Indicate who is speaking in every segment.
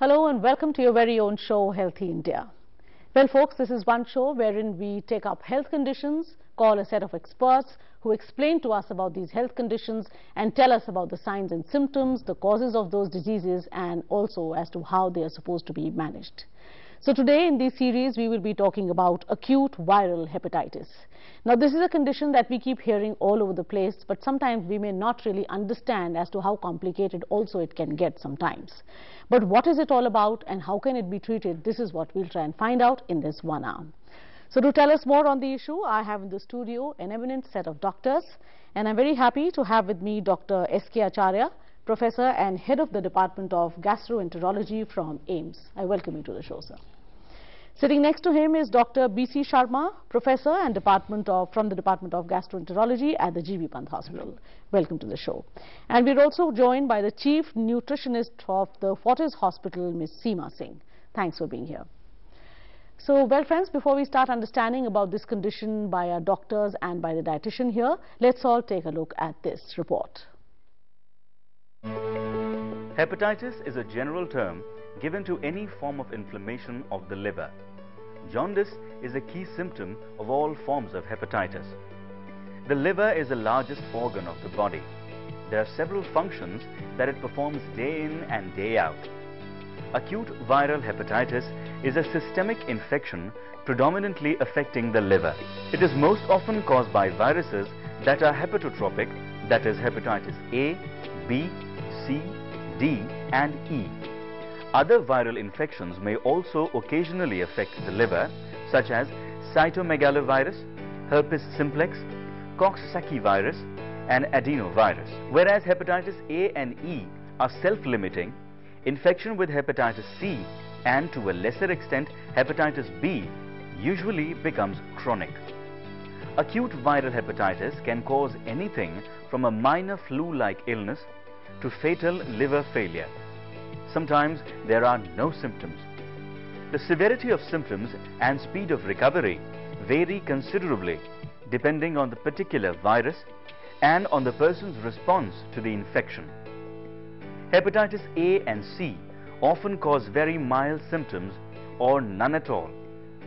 Speaker 1: Hello and welcome to your very own show, Healthy India. Well, folks, this is one show wherein we take up health conditions, call a set of experts who explain to us about these health conditions and tell us about the signs and symptoms, the causes of those diseases and also as to how they are supposed to be managed. So today in this series we will be talking about acute viral hepatitis. Now this is a condition that we keep hearing all over the place but sometimes we may not really understand as to how complicated also it can get sometimes. But what is it all about and how can it be treated this is what we'll try and find out in this one hour. So to tell us more on the issue I have in the studio an eminent set of doctors and I'm very happy to have with me Dr. S.K. Acharya Professor and Head of the Department of Gastroenterology from AIIMS. I welcome you to the show, sir. Sitting next to him is Dr. B.C. Sharma, Professor and Department of, from the Department of Gastroenterology at the G.B. Pant Hospital. Welcome to the show. And we're also joined by the Chief Nutritionist of the Fortis Hospital, Ms. Seema Singh. Thanks for being here. So, well friends, before we start understanding about this condition by our doctors and by the dietitian here, let's all take a look at this report.
Speaker 2: Hepatitis is a general term given to any form of inflammation of the liver. Jaundice is a key symptom of all forms of hepatitis. The liver is the largest organ of the body. There are several functions that it performs day in and day out. Acute viral hepatitis is a systemic infection predominantly affecting the liver. It is most often caused by viruses that are hepatotropic, that is hepatitis A, B, C, D and E. Other viral infections may also occasionally affect the liver, such as cytomegalovirus, herpes simplex, Coxsackie virus, and adenovirus. Whereas hepatitis A and E are self-limiting, infection with hepatitis C and to a lesser extent hepatitis B usually becomes chronic. Acute viral hepatitis can cause anything from a minor flu-like illness to fatal liver failure. Sometimes there are no symptoms. The severity of symptoms and speed of recovery vary considerably depending on the particular virus and on the person's response to the infection. Hepatitis A and C often cause very mild symptoms or none at all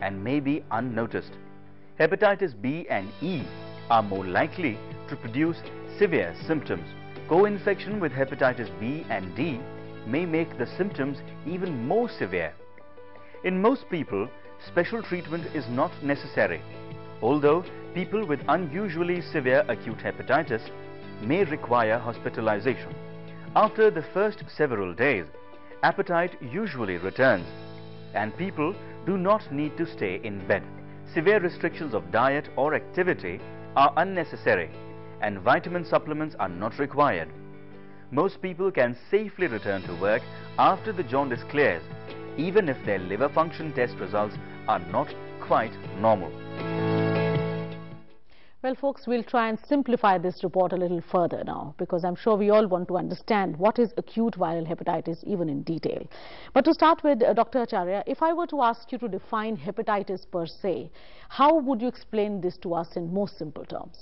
Speaker 2: and may be unnoticed. Hepatitis B and E are more likely to produce severe symptoms. Co-infection with hepatitis B and D may make the symptoms even more severe. In most people, special treatment is not necessary, although people with unusually severe acute hepatitis may require hospitalization. After the first several days, appetite usually returns and people do not need to stay in bed. Severe restrictions of diet or activity are unnecessary and vitamin supplements are not required most people can safely return to work after the jaundice clears, even if their liver function test results are not quite normal.
Speaker 1: Well, folks, we'll try and simplify this report a little further now because I'm sure we all want to understand what is acute viral hepatitis even in detail. But to start with, uh, Dr. Acharya, if I were to ask you to define hepatitis per se, how would you explain this to us in most simple terms?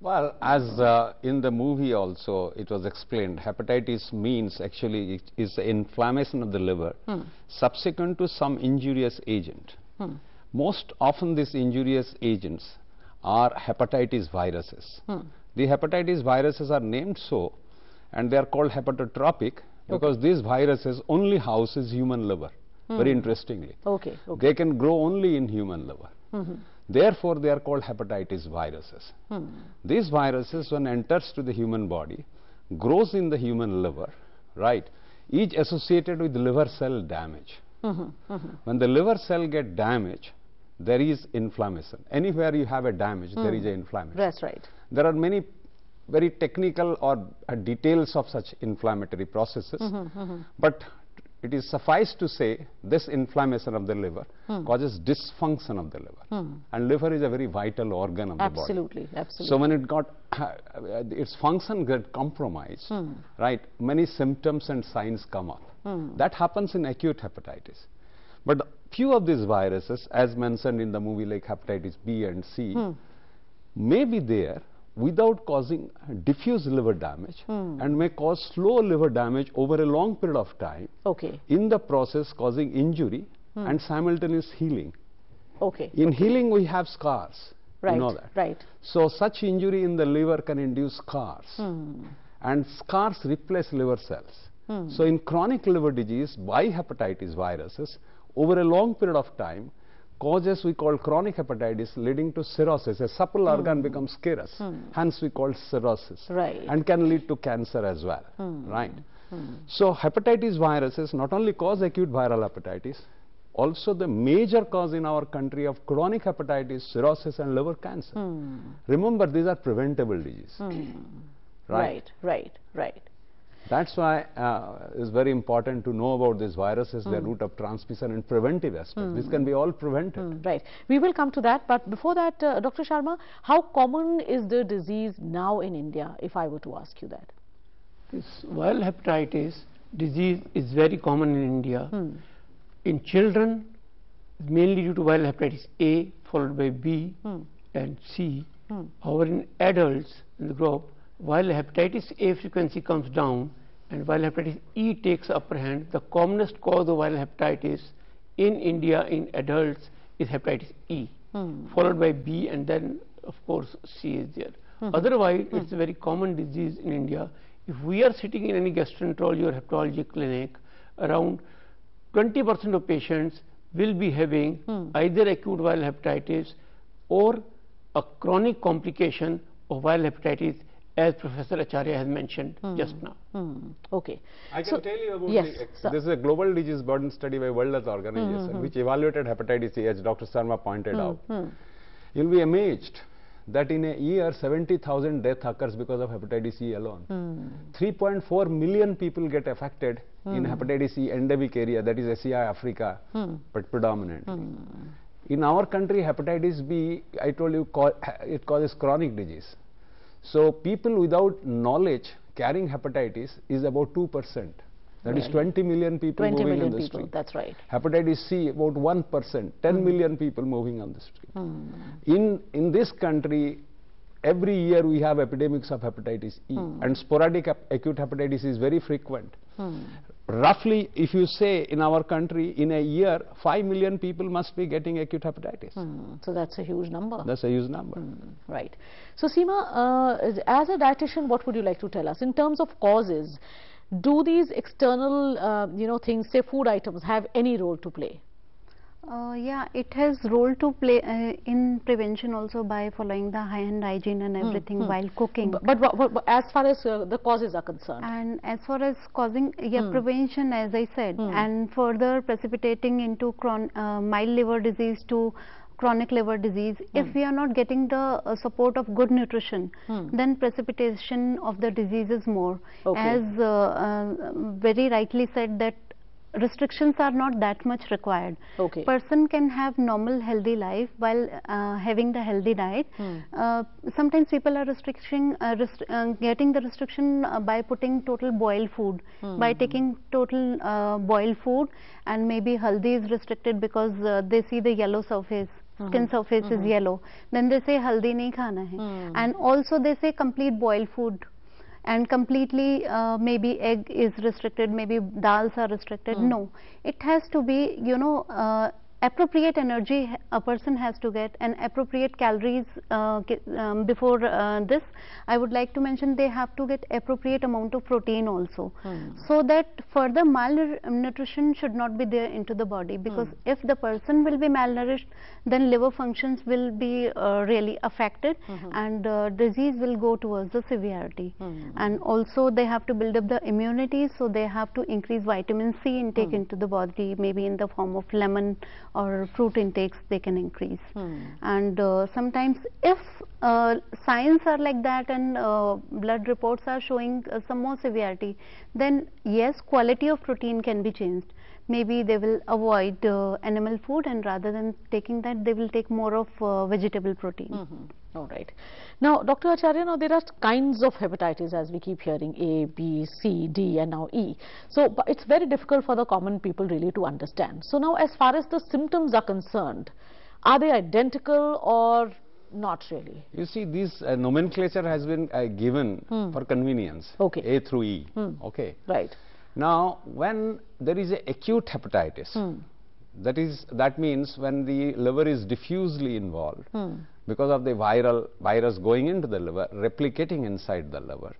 Speaker 3: Well, as uh, in the movie also it was explained, hepatitis means actually it is inflammation of the liver hmm. subsequent to some injurious agent. Hmm. Most often these injurious agents are hepatitis viruses. Hmm. The hepatitis viruses are named so and they are called hepatotropic because okay. these viruses only houses human liver, very hmm. interestingly.
Speaker 1: Okay, okay.
Speaker 3: They can grow only in human liver. -hmm. Therefore, they are called hepatitis viruses. Hmm. These viruses, when enters to the human body, grows in the human liver, right, each associated with liver cell damage. Mm -hmm. Mm -hmm. When the liver cell get damaged, there is inflammation. Anywhere you have a damage, mm. there is a inflammation.
Speaker 1: That's right.
Speaker 3: There are many very technical or uh, details of such inflammatory processes, -hmm. -hmm. but it is suffice to say this inflammation of the liver hmm. causes dysfunction of the liver hmm. and liver is a very vital organ of
Speaker 1: absolutely,
Speaker 3: the body
Speaker 1: absolutely absolutely.
Speaker 3: so when it got uh, its function get compromised hmm. right many symptoms and signs come up hmm. that happens in acute hepatitis but few of these viruses as mentioned in the movie like hepatitis B and C hmm. may be there without causing diffuse liver damage hmm. and may cause slow liver damage over a long period of time,
Speaker 1: Okay.
Speaker 3: in the process causing injury hmm. and simultaneous healing.
Speaker 1: Okay.
Speaker 3: In healing, we have scars.
Speaker 1: Right.
Speaker 3: You know that.
Speaker 1: Right.
Speaker 3: So such injury in the liver can induce scars. Hmm. And scars replace liver cells. So in chronic liver disease by hepatitis viruses, over a long period of time, causes we call chronic hepatitis leading to cirrhosis. A supple hmm. organ becomes serous, hmm. hence we call cirrhosis.
Speaker 1: Right.
Speaker 3: And can lead to cancer as well. Hmm. Right. So hepatitis viruses not only cause acute viral hepatitis, also the major cause in our country of chronic hepatitis, cirrhosis and liver cancer. Remember, these are preventable diseases.
Speaker 1: Right. Right. Right.
Speaker 3: That's why uh, it's very important to know about these viruses, their route of transmission and preventive aspects. This can be all prevented.
Speaker 1: Mm, Right. We will come to that, but before that, uh, Dr. Sharma, how common is the disease now in India, if I were to ask you that?
Speaker 4: This viral hepatitis disease is very common in India. In children, mainly due to viral hepatitis A, followed by B and C. However, in adults in the group, viral hepatitis A frequency comes down and while hepatitis E takes upper hand. The commonest cause of viral hepatitis in India in adults is hepatitis E, hmm. followed by B and then of course C is there. Hmm. Otherwise, it's hmm. a very common disease in India. If we are sitting in any gastroenterology or hepatology clinic, around 20% of patients will be having either acute viral hepatitis or a chronic complication of viral hepatitis as Professor Acharya has mentioned hmm. just now.
Speaker 1: Hmm. Okay.
Speaker 3: I can
Speaker 1: So-
Speaker 3: tell you about
Speaker 1: yes,
Speaker 3: the, this is a global disease burden study by World Health Organization hmm, hmm, which evaluated hepatitis C as Dr. Sharma pointed out. You'll be amazed that in a year 70,000 death occurs because of hepatitis C alone. 3.4 million people get affected in hepatitis C endemic area that is Asia Africa but predominantly. In our country hepatitis B I told you it causes chronic disease. So people without knowledge carrying hepatitis is about 2%. That is
Speaker 1: Right.
Speaker 3: 20 million people
Speaker 1: 20
Speaker 3: moving
Speaker 1: million
Speaker 3: on the
Speaker 1: people,
Speaker 3: street.
Speaker 1: that's right.
Speaker 3: Hepatitis C about 1%, 10 hmm. million people moving on the street. Hmm. In, in this country, every year we have epidemics of hepatitis E hmm. and sporadic acute hepatitis is very frequent. Roughly, if you say in our country, in a year, 5 million people must be getting acute hepatitis.
Speaker 1: Hmm. So that's a huge number.
Speaker 3: That's a huge number.
Speaker 1: Right. So Seema, uh, as- as a dietitian, what would you like to tell us in terms of causes? Do these external, uh, you know, things, say food items, have any role to play?
Speaker 5: Uh, yeah, it has role to play uh, in prevention also by following the high-end hygiene and everything while cooking.
Speaker 1: But, but, what- what- as far as uh, the causes are concerned,
Speaker 5: and as far as causing yeah prevention as i said and further precipitating into chron- uh, mild liver disease to chronic liver disease if we are not getting the uh, support of good nutrition then precipitation of the disease is more.
Speaker 1: Okay.
Speaker 5: as uh, uh, very rightly said that restrictions are not that much required.
Speaker 1: Okay.
Speaker 5: person can have normal healthy life while uh, having the healthy diet. Uh, sometimes people are restricting uh, rest- uh, getting the restriction uh, by putting total boiled food. By taking total uh, boiled food and maybe haldi is restricted because uh, they see the yellow surface skin surface is yellow. Then they say haldi nahi khana hai. And also they say complete boiled food and completely uh, maybe egg is restricted maybe dals are restricted. No. It has to be you know uh, appropriate energy a person has to get and appropriate calories uh, um, before uh, this i would like to mention they have to get appropriate amount of protein also. So that further malnutrition should not be there into the body because if the person will be malnourished then liver functions will be uh, really affected and uh, disease will go towards the severity. And also they have to build up the immunity so they have to increase vitamin c intake into the body maybe in the form of lemon or fruit intakes they can increase. And uh, sometimes if uh, signs are like that and uh, blood reports are showing uh, some more severity then yes quality of protein can be changed maybe they will avoid uh, animal food and rather than taking that they will take more of uh, vegetable protein
Speaker 1: Mhm. All right. Now, Dr. Acharya, now there are kinds of hepatitis as we keep hearing A, B, C, D and now E. So, but it's very difficult for the common people really to understand. So now as far as the symptoms are concerned, are they identical or not really?
Speaker 3: You see, this uh, nomenclature has been uh, given for convenience.
Speaker 1: Okay.
Speaker 3: A through E. Okay.
Speaker 1: Right.
Speaker 3: Now, when there is a acute hepatitis, hmm. that is that means when the liver is diffusely involved hmm. because of the viral virus going into the liver, replicating inside the liver,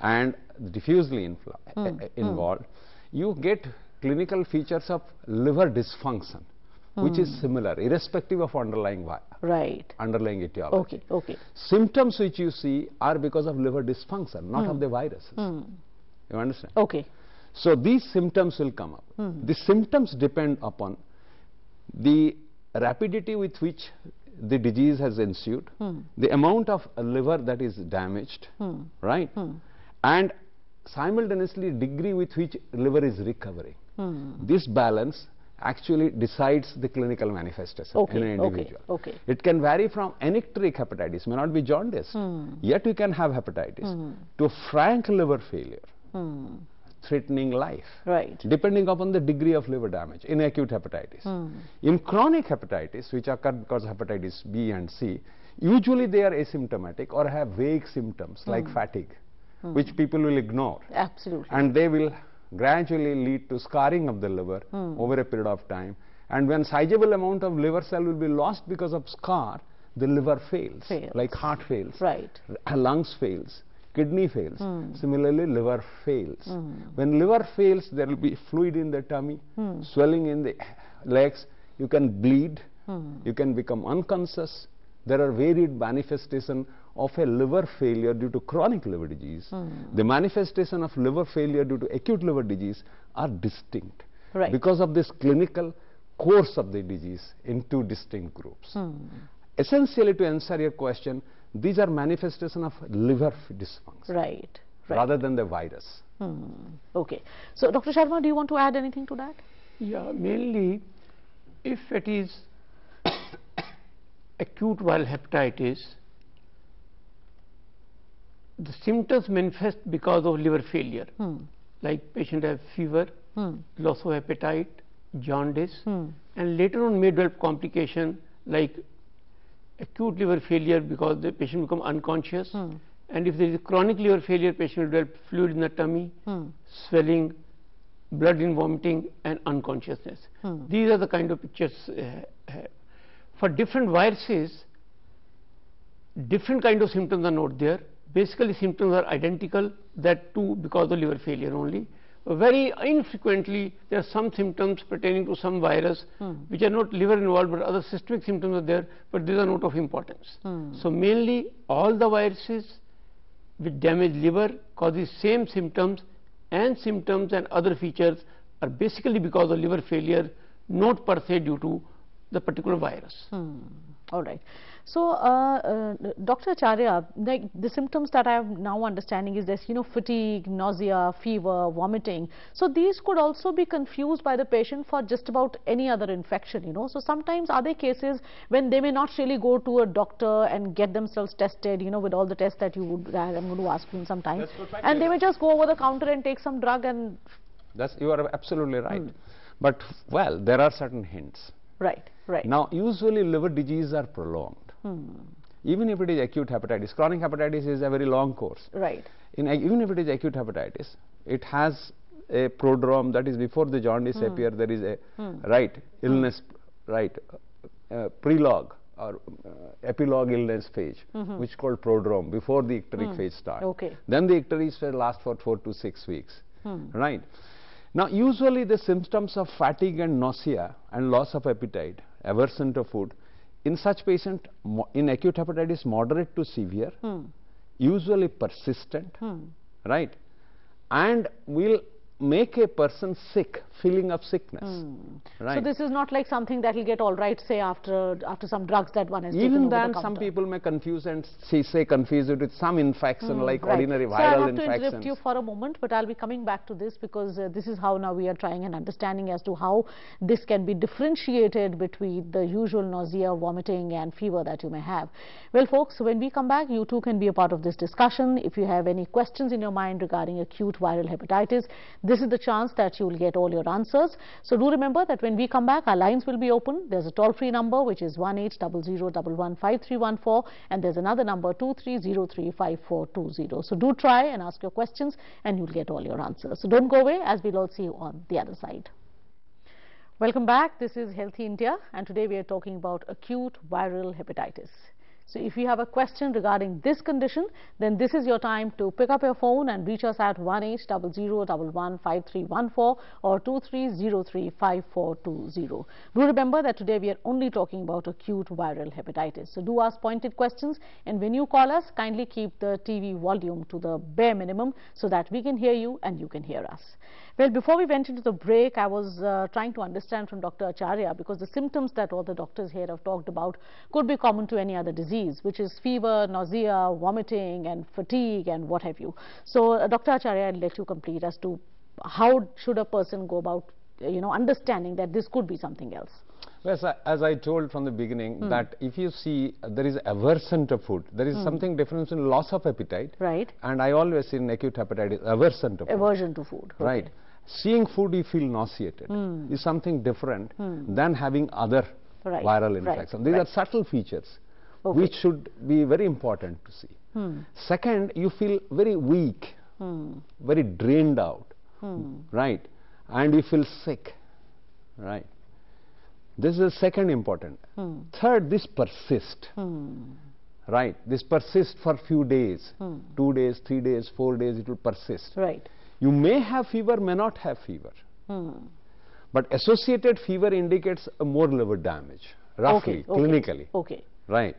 Speaker 3: and diffusely infla- uh, hmm. eh, uh, eh, involved, you get clinical features of liver dysfunction, which is similar, irrespective of underlying
Speaker 1: Right.
Speaker 3: underlying etiology.
Speaker 1: Okay. Okay.
Speaker 3: Symptoms which you see are because of liver dysfunction, not of the viruses. You understand?
Speaker 1: Okay.
Speaker 3: So these symptoms will come up. Hmm. The symptoms depend upon the rapidity with which the disease has ensued, hmm. the amount of liver that is damaged, hmm. right? And simultaneously degree with which liver is recovering. This balance actually decides the clinical manifestation
Speaker 1: Okay,
Speaker 3: in an individual.
Speaker 1: okay.
Speaker 3: It can vary from anicteric hepatitis, may not be jaundice, yet you can have hepatitis, to frank liver failure, threatening life
Speaker 1: Right.
Speaker 3: depending upon the degree of liver damage in acute hepatitis. Hmm. In chronic hepatitis, which occur because of hepatitis B and C, usually they are asymptomatic or have vague symptoms hmm. like fatigue, hmm. which people will ignore.
Speaker 1: Absolutely.
Speaker 3: And they will gradually lead to scarring of the liver over a period of time. And when sizable amount of liver cell will be lost because of scar, the liver fails,
Speaker 1: Fails.
Speaker 3: like heart fails
Speaker 1: Right.
Speaker 3: lungs fails, kidney fails. Hmm. Similarly, liver fails. Hmm. When liver fails, there will be fluid in the tummy, hmm. swelling in the legs. You can bleed. You can become unconscious. There are varied manifestation of a liver failure due to chronic liver disease. The manifestation of liver failure due to acute liver disease are distinct
Speaker 1: Right.
Speaker 3: because of this clinical course of the disease in two distinct groups. Essentially, to answer your question, these are manifestation of liver dysfunction
Speaker 1: Right. Right.
Speaker 3: rather than the virus.
Speaker 1: Hmm, okay. So, Dr. Sharma, do you want to add anything to that?
Speaker 4: Yeah, mainly if it is acute viral hepatitis, the symptoms manifest because of liver failure, hmm. like patient have fever, hmm. loss of appetite, jaundice, and later on may develop complication like acute liver failure because the patient become unconscious, and if there is a chronic liver failure, patient will develop fluid in the tummy, swelling, blood in vomiting and unconsciousness. These are the kind of pictures. Uh, uh, for different viruses, different kind of symptoms are not there. Basically, symptoms are identical. That too because of liver failure only. Very infrequently, there are some symptoms pertaining to some virus hmm. which are not liver involved, but other systemic symptoms are there. But these are not of importance. Hmm. So mainly, all the viruses which damage liver causes same symptoms and symptoms and other features are basically because of liver failure, not per se due to the particular virus. Hmm.
Speaker 1: All right. So, uh, uh, Dr. Acharya, like the symptoms that I am now understanding is this, you know, fatigue, nausea, fever, vomiting. So, these could also be confused by the patient for just about any other infection, you know. So, sometimes are there cases when they may not really go to a doctor and get themselves tested, you know, with all the tests that you would, I'm going to ask you in some time. And they may just go over the counter and take some drug and,
Speaker 3: That's, you are absolutely right. But, well, there are certain hints.
Speaker 1: right, right.
Speaker 3: Now, usually liver disease are prolonged. Hmm. Even if it is acute hepatitis, chronic hepatitis is a very long course.
Speaker 1: Right.
Speaker 3: In, even if it is acute hepatitis, it has a prodrome that is before the jaundice hmm. appear, there is a hmm. right illness, right uh, prelogue or uh, epilogue illness phase, mm-hmm. which is called prodrome before the icteric phase starts.
Speaker 1: Okay.
Speaker 3: Then the icteric phase lasts for four to six weeks, right? Now, usually the symptoms of fatigue and nausea and loss of appetite, aversion to food, in such patient, in acute hepatitis, moderate to severe, hmm. usually persistent, hmm. right? And will make a person sick, feeling of sickness, right?
Speaker 1: So, this is not like something that will get all right, say, after after some drugs that one has taken
Speaker 3: Even
Speaker 1: over the
Speaker 3: then, some people may confuse and say, say confuse it with some infection like
Speaker 1: Right.
Speaker 3: ordinary
Speaker 1: so I
Speaker 3: viral
Speaker 1: have to interrupt you for a moment, but I'll be coming back to this because uh, this is how now we are trying an understanding as to how this can be differentiated between the usual nausea, vomiting and fever that you may have. Well, folks, when we come back, you too can be a part of this discussion. If you have any questions in your mind regarding acute viral hepatitis, This is the chance that you will get all your answers. So do remember that when we come back, our lines will be open. There's a toll-free number which is 1-800-115314 and there's another number 23035420. So do try and ask your questions and you'll get all your answers. So don't go away as we'll all see you on the other side. Welcome back. This is Healthy India and today we are talking about acute viral hepatitis. So if you have a question regarding this condition, then this is your time to pick up your phone and reach us at 1-800-115314 or 23035420. Do remember that today we are only talking about acute viral hepatitis. So do ask pointed questions and when you call us, kindly keep the TV volume to the bare minimum so that we can hear you and you can hear us. Well, before we went into the break, I was uh, trying to understand from Dr. Acharya because the symptoms that all the doctors here have talked about could be common to any other disease, which is fever, nausea, vomiting and fatigue and what have you. So, uh, Dr. Acharya, I'll let you complete as to how should a person go about, you know, understanding that this could be something else.
Speaker 3: Well, as I, as I told from the beginning
Speaker 1: Hmm.
Speaker 3: that if you see uh, there is aversion to food, there is something different in loss of appetite.
Speaker 1: Right.
Speaker 3: And I always in acute hepatitis aversion to food.
Speaker 1: Aversion to food. Okay.
Speaker 3: Right. Seeing food you feel nauseated is something different than having other
Speaker 1: Hmm. Right,
Speaker 3: viral
Speaker 1: right,
Speaker 3: infections. These
Speaker 1: right.
Speaker 3: are subtle features
Speaker 1: Okay.
Speaker 3: which should be very important to see. Hmm. Second, you feel very weak, hmm. very drained out, hmm. right? And you feel sick, right? This is second important. Third, this persist, right? This persist for few days, two days, three days, four days, it will persist.
Speaker 1: Right.
Speaker 3: You may have fever, may not have fever. But associated fever indicates a more liver damage, roughly,
Speaker 1: okay. okay.
Speaker 3: clinically.
Speaker 1: Okay.
Speaker 3: Right.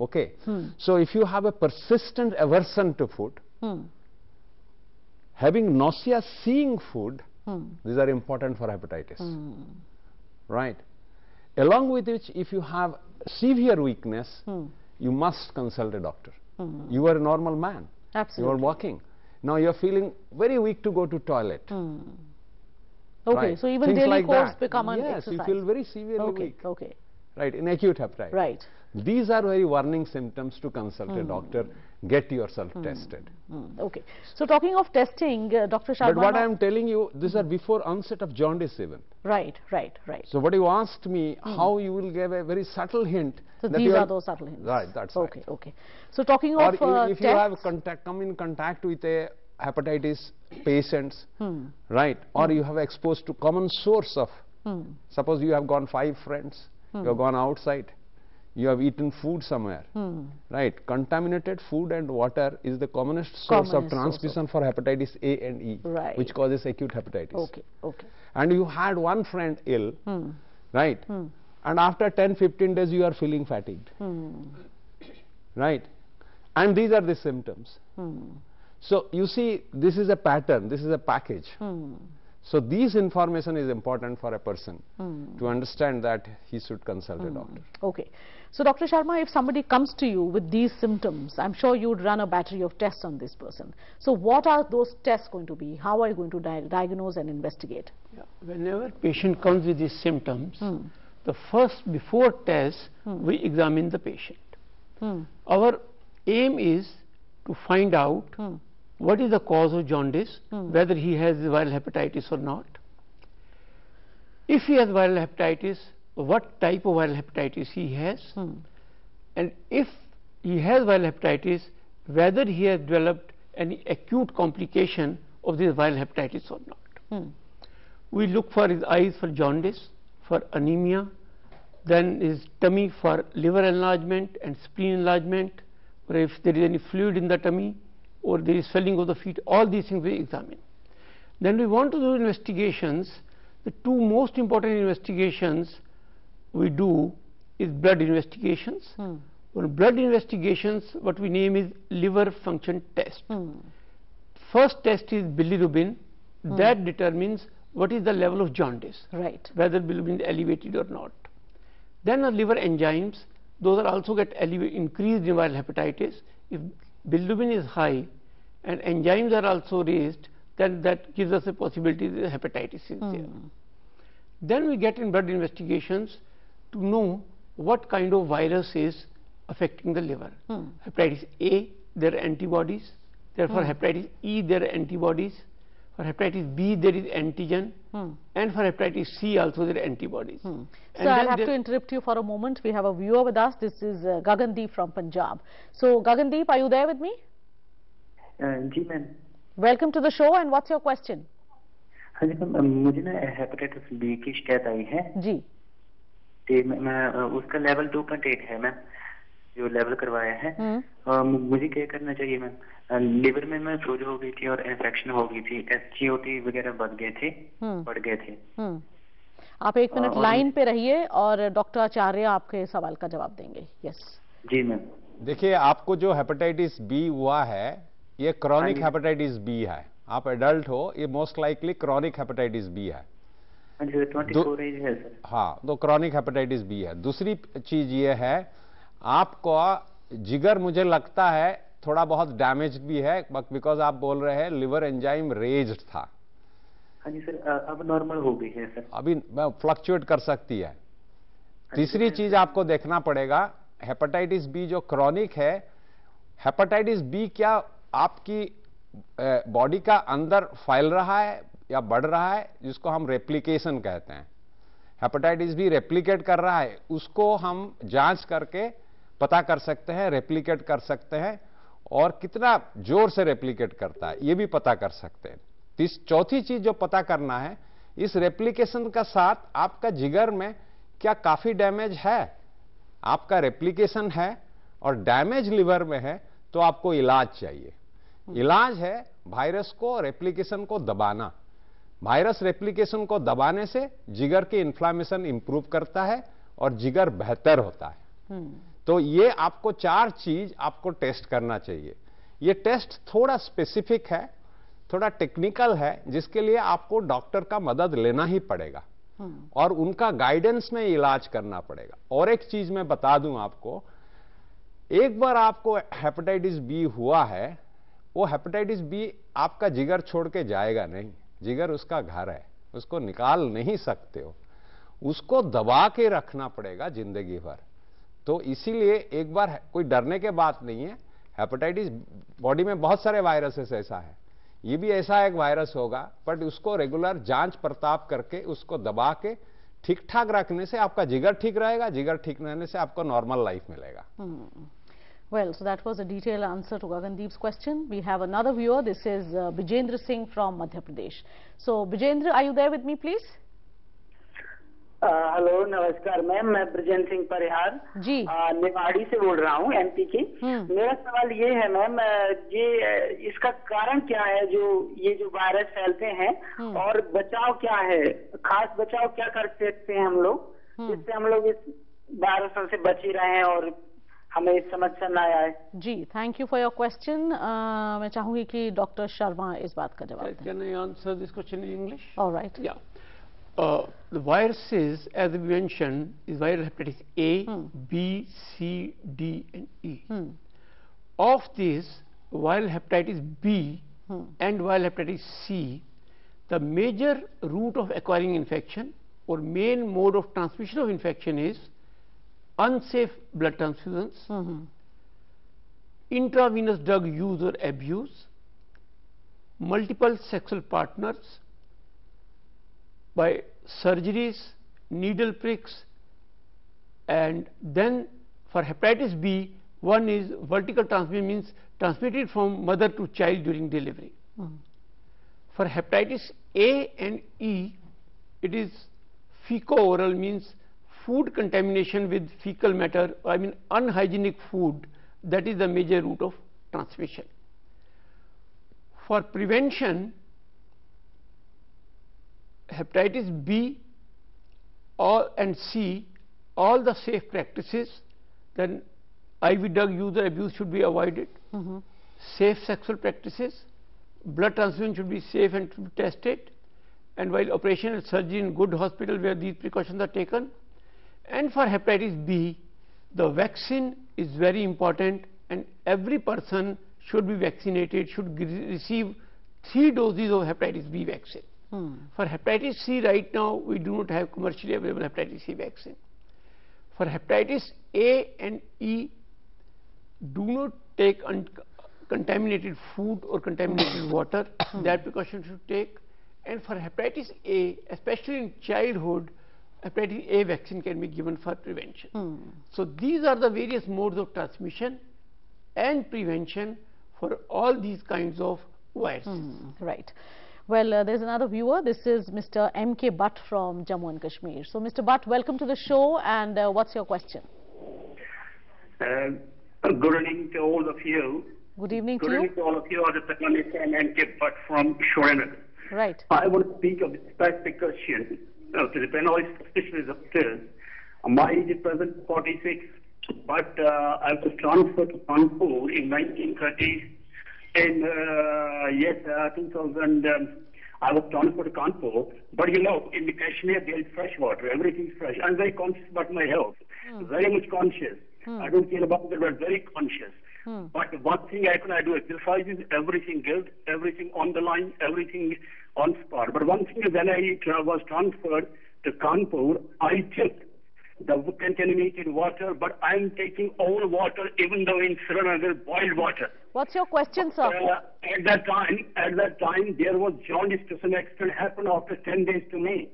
Speaker 3: Okay. Hmm. So if you have a persistent aversion to food, hmm. having nausea, seeing food, hmm. these are important for hepatitis. Right. Along with which, if you have severe weakness, you must consult a doctor. You are a normal man. Absolutely. You are walking. Now you are feeling very weak to go to toilet.
Speaker 1: Okay.
Speaker 3: right.
Speaker 1: So even
Speaker 3: Things
Speaker 1: daily
Speaker 3: like
Speaker 1: course
Speaker 3: that.
Speaker 1: become an
Speaker 3: yes,
Speaker 1: exercise.
Speaker 3: you feel very severely
Speaker 1: okay.
Speaker 3: weak.
Speaker 1: Okay.
Speaker 3: Right, in acute hepatitis.
Speaker 1: Right.
Speaker 3: These are very warning symptoms to consult a doctor, get yourself tested.
Speaker 1: Mm, Okay. So talking of testing, uh, Dr. Sharma.
Speaker 3: But what I am telling you, these are before onset of jaundice even.
Speaker 1: Right, right, right.
Speaker 3: So what you asked me, how you will give a very subtle hint.
Speaker 1: So
Speaker 3: that
Speaker 1: these
Speaker 3: you
Speaker 1: are those subtle hints.
Speaker 3: Right, that's
Speaker 1: okay,
Speaker 3: right.
Speaker 1: Okay, okay. So talking
Speaker 3: Or
Speaker 1: of uh,
Speaker 3: if you have contact, come in contact with a hepatitis patients,
Speaker 1: Hmm.
Speaker 3: right? Or you have exposed to common source of, suppose you have gone five friends,
Speaker 1: Hmm.
Speaker 3: you have gone outside, you have eaten food somewhere,
Speaker 1: Hmm.
Speaker 3: right? Contaminated food and water is the commonest source
Speaker 1: Commonest
Speaker 3: of
Speaker 1: source of-
Speaker 3: transmission for hepatitis A and E,
Speaker 1: Right.
Speaker 3: which causes acute hepatitis.
Speaker 1: Okay, okay.
Speaker 3: And you had one friend ill,
Speaker 1: Hmm.
Speaker 3: right? And after 10, 15 days you are feeling fatigued,
Speaker 1: Hmm.
Speaker 3: right? And these are the symptoms. So you see, this is a pattern, this is a package. So these information is important for a person hmm. to understand that he should consult a hmm. doctor.
Speaker 1: Okay. So, Dr. Sharma, if somebody comes to you with these symptoms, I'm sure you'd run a battery of tests on this person. So, what are those tests going to be? How are you going to di diagnose and investigate?
Speaker 4: Yeah. Whenever patient comes with these symptoms, hmm. the first before test, we examine the patient. Our aim is to find out what is the cause of jaundice, hmm. whether he has viral hepatitis or not. If he has viral hepatitis, what type of viral hepatitis he has, hmm. and if he has viral hepatitis, whether he has developed any acute complication of this viral hepatitis or not. Hmm. We look for his eyes for jaundice, for anemia, then his tummy for liver enlargement and spleen enlargement, or if there is any fluid in the tummy, or there is swelling of the feet, all these things we examine. Then we want to do investigations. The two most important investigations we do is blood investigations. Hmm. For blood investigations, what we name is liver function test. Hmm. First test is bilirubin. Hmm. That determines what is the level of jaundice,
Speaker 1: Right.
Speaker 4: whether bilirubin is elevated or not. Then the liver enzymes, those are also get increased in viral hepatitis. If bilirubin is high and enzymes are also raised, then that gives us a possibility that hepatitis is there. Hmm. Then we get in blood investigations to know what kind of virus is affecting the liver. Hmm. Hepatitis A, there are antibodies. Therefore, hmm. hepatitis E, there are antibodies For hepatitis B, there is antigen, and for hepatitis C also there are antibodies.
Speaker 1: So
Speaker 4: And
Speaker 1: I'll
Speaker 4: then
Speaker 1: have
Speaker 4: there-
Speaker 1: to interrupt you for a moment. We have a viewer with us. This is uh, Gagandeep from Punjab. So Gagandeep, are you there with me?
Speaker 6: जी ma'am
Speaker 1: Welcome to the show and what's your question?
Speaker 6: हाँ जी ma'am मुझे ना hepatitis B की शिकायत आई है
Speaker 1: जी
Speaker 6: ते मैं, मैं अ, उसका लेवल 2.8 है मैम जो लेवल करवाया है।
Speaker 1: हम्म।
Speaker 6: अ, मु- मुझे क्या करना चाहिए मैम लिवर में मैं फ्रोज हो गई थी और इन्फेक्शन हो गई थी। एस वगैरह बढ़ गए थे
Speaker 1: हम्म।
Speaker 6: बढ़ गए थे।
Speaker 1: हम्म। आप एक मिनट लाइन पे रहिए और डॉक्टर आचार्य आपके सवाल का जवाब देंगे। यस
Speaker 6: जी मैम
Speaker 3: देखिए आपको जो हेपेटाइटिस बी हुआ है ये क्रॉनिक हेपेटाइटिस बी है। आप एडल्ट हो ये most likely chronic hepatitis B है।
Speaker 6: हाँ है
Speaker 3: हाँ तो क्रॉनिक हेपेटाइटिस बी है। दूसरी चीज़ ये है आपको जिगर मुझे लगता है थोड़ा बहुत डैमेज भी है बिकॉज़ आप बोल रहे हैं लिवर एंजाइम रेज था।
Speaker 6: हाँ जी सर अब नॉर्मल हो गई है सर।
Speaker 3: अभी फ्लक्चुएट कर सकती है। तीसरी चीज़ आपको देखना पड़ेगा हेपेटाइटिस बी जो क्रॉनिक है हेपेटाइटिस बी क्या आपकी बॉडी का अंदर फैल रहा है या बढ़ रहा है जिसको हम रेप्लिकेशन कहते हैं। हेपेटाइटिस बी रेप्लिकेट कर रहा है उसको हम जाँच करके पता कर सकते हैं रेप्लीकेट कर सकते हैं और कितना ज़ोर से रेप्लीकेट करता है, ये भी पता कर सकते हैं। तीस, चौथी चीज़ जो पता करना है, इस रेप्लीकेशन का साथ आपका जिगर में क्या काफ़ी डैमेज है? आपका रेप्लीकेशन है और डैमेज लिवर में है तो आपको इलाज चाहिए। इलाज है वायरस को रेप्लीकेशन को दबाना। वायरस रेप्लीकेशन को दबाने से जिगर की इन्फ्लामेशन इंप्रूव करता है और जिगर बेहतर होता है। तो ये आपको चार चीज़ आपको टेस्ट करना चाहिए। ये टेस्ट थोड़ा स्पेसिफिक है थोड़ा टेक्निकल है जिसके लिए आपको डॉक्टर का मदद लेना ही पड़ेगा। और उनका गाइडेंस में इलाज करना पड़ेगा। और एक चीज़ मैं बता दूँ आपको एक बार आपको हेपेटाइटिस बी हुआ है वो हेपेटाइटिस बी आपका जिगर छोड़ के जाएगा नहीं। जिगर उसका घर है उसको निकाल नहीं सकते हो। उसको दबा के रखना पड़ेगा ज़िंदगी भर। तो इसीलिए एक बार कोई डरने के बात नहीं है। हेपेटाइटिस बॉडी में बहुत सारे वायरसेस ऐसा है। ये भी ऐसा एक वायरस होगा बट उसको रेगुलर जाँच प्रताप करके उसको दबा के ठीक ठाक रखने से आपका जिगर ठीक रहेगा, जिगर ठीक रहने से आपको नॉर्मल लाइफ मिलेगा।
Speaker 1: Well so that was a detail answer to Gagandeep question we have another viewer this is Bijendra Singh from Madhya Pradesh so Bijendra are you there with me please
Speaker 7: hello नमस्कार ma'am मैं ब्रजेंद्र सिंह परिहार
Speaker 1: जी
Speaker 7: निवाड़ी से बोल रहा हूँ MP की
Speaker 1: हम्म।
Speaker 7: मेरा सवाल ये है मैम ये इसका कारण क्या है जो ये जो वायरस फैलते हैं
Speaker 1: हम्म।
Speaker 7: और बचाव क्या है खास बचाव क्या कर सकते हैं हम लोग
Speaker 1: हम्म।
Speaker 7: जिससे हम लोग इस वायरस से बच ही रहे हैं और हमें इस समस्या न आए
Speaker 1: जी thank you for your question मैं चाहूँगी कि डॉक्टर शर्मा इस बात का जवाब दें
Speaker 4: Can I answer this question in English?
Speaker 1: Alright
Speaker 4: Yeah. Uh, the viruses, as we mentioned, is viral hepatitis A,
Speaker 1: Hmm.
Speaker 4: B, C, D, and E.
Speaker 1: Hmm.
Speaker 4: Of these, viral hepatitis B
Speaker 1: Hmm.
Speaker 4: and viral hepatitis C, the major route of acquiring infection or main mode of transmission of infection is unsafe blood transfusions,
Speaker 1: Mhm.
Speaker 4: intravenous drug use or abuse, multiple sexual partners, by surgeries, needle pricks, and then for hepatitis B, one is vertical transmission means transmitted from mother to child during delivery. Hmm. For hepatitis A and E, it is feco-oral means food contamination with fecal matter, I mean unhygienic food, that is the major route of transmission. For prevention, hepatitis B all and C, all the safe practices, then IV drug use or abuse should be avoided. Mm-hmm. Safe sexual practices, blood transfusion should be safe and should be tested, and while operation and surgery in good hospital where these precautions are taken. And for hepatitis B, the vaccine is very important, and every person should be vaccinated, should receive three doses of hepatitis B vaccine. Hmm. For hepatitis C right now we do not have commercially available hepatitis C vaccine. For hepatitis A and E do not take contaminated food or contaminated water, hmm. that precaution should take. And for hepatitis A, especially in childhood, hepatitis A vaccine can be given for prevention. Hmm. So these are the various modes of transmission and prevention for all these kinds of viruses.
Speaker 1: Right. Well, uh, there's another viewer. This is Mr. M.K. Butt from Jammu and Kashmir. So, Mr. Butt, welcome to the show. And uh, what's your question?
Speaker 8: Uh, good evening to all of you.
Speaker 1: Good evening
Speaker 8: Good
Speaker 1: to
Speaker 8: evening
Speaker 1: you.
Speaker 8: to all of you. Panelists and NK Bhatt from Srinagar.
Speaker 1: Right.
Speaker 8: I want to speak of the specific question uh, to the especially the doctors. Uh, My age is present 46, but uh, I was transferred to Kanpur in 1930. In uh, yes, uh, 2000, um, I was transferred to Kanpur. But you know, in the Kashmir there is fresh water. Everything's fresh. I'm very conscious about my health. Very much conscious. I don't care about it, but very conscious. But one thing I can I do exercises, everything good, everything on the line, everything on spot. But one thing is when I was transferred to Kanpur, I took the contaminated water, but I'm taking all water, even though in Srinagar, boiled water.
Speaker 1: What's your question, sir?
Speaker 8: Uh, at that time, at that time, there was jaundice to some extent happened after 10 days to me.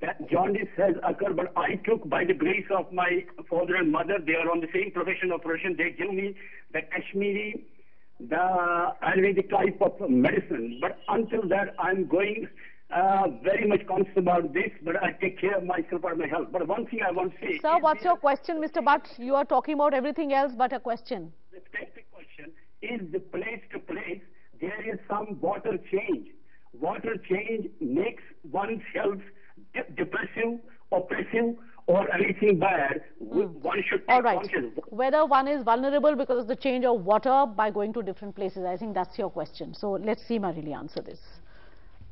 Speaker 8: That jaundice has occurred, but I took by the grace of my father and mother, they are on the same profession of profession, they give me the Kashmiri, the Ayurvedic type of medicine. But until that, I'm going uh, very much conscious about this, but I take care of myself and my health. But one thing I want to say.
Speaker 1: Sir, what's your question, Mr. Butt? You are talking about everything else but a question.
Speaker 8: the specific question is the place to place there is some water change. Water change makes one's health de- depressive, oppressive, or anything bad. W- One should
Speaker 1: All right.
Speaker 8: conscious.
Speaker 1: Whether one is vulnerable because of the change of water by going to different places, I think that's your question. So let's see Marilyn answer this.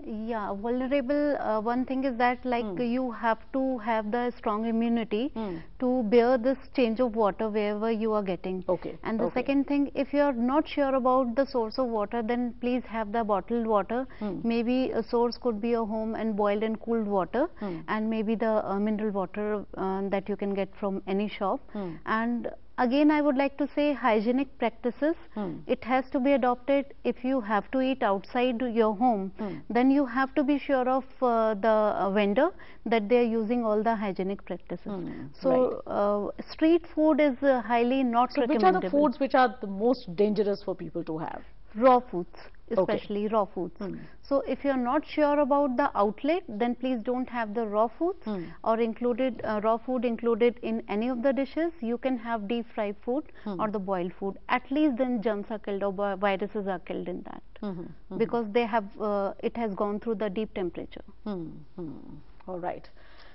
Speaker 5: Yeah, vulnerable. Uh, one thing is that like you have to have the strong immunity to bear this change of water wherever you are getting.
Speaker 1: Okay,
Speaker 5: And the
Speaker 1: okay.
Speaker 5: second thing, if you are not sure about the source of water, then please have the bottled water. Maybe a source could be a home and boiled and cooled water, and maybe the uh, mineral water uh, that you can get from any shop. And again, I would like to say hygienic practices. It has to be adopted. If you have to eat outside your home, then you have to be sure of uh, the uh, vendor that they are using all the hygienic practices. So, uh, street food is uh, highly not
Speaker 1: So which are the foods which are the most dangerous for people to have?
Speaker 5: Raw foods,
Speaker 1: Okay.
Speaker 5: especially raw foods. Hmm. So, if you are not sure about the outlet, then please don't have the raw foods hmm. or included uh, raw food included in any of the dishes. You can have deep fried food hmm. or the boiled food. At least then germs are killed or viruses are killed in that because they have uh, it has gone through the deep temperature.
Speaker 1: All right.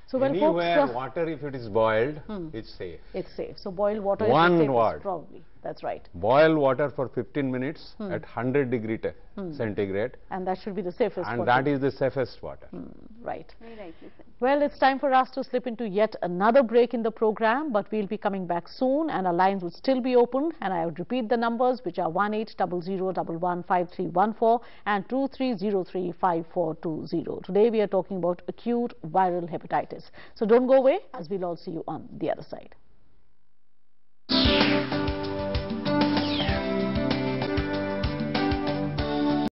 Speaker 1: So well, folks,
Speaker 3: Anywhere
Speaker 1: uh,
Speaker 3: water, if it is boiled, it's safe.
Speaker 1: it's safe. So boiled water
Speaker 3: One
Speaker 1: is the safest,
Speaker 3: word.
Speaker 1: probably. That's right.
Speaker 3: Boil water for 15 minutes hmm. at 100 degree te- hmm. centigrade,
Speaker 1: And that should be the safest.
Speaker 3: and
Speaker 1: for
Speaker 3: that
Speaker 1: people.
Speaker 3: the safest water.
Speaker 1: Hmm, right.
Speaker 5: Very rightly.
Speaker 1: Well, it's time for us to slip into yet another break in the program, but we'll be coming back soon and our lines would still be open. And I would repeat the numbers, which are 1800115314 and 23035420. Today we are talking about acute viral hepatitis. So don't go away as we'll all see you on the other side.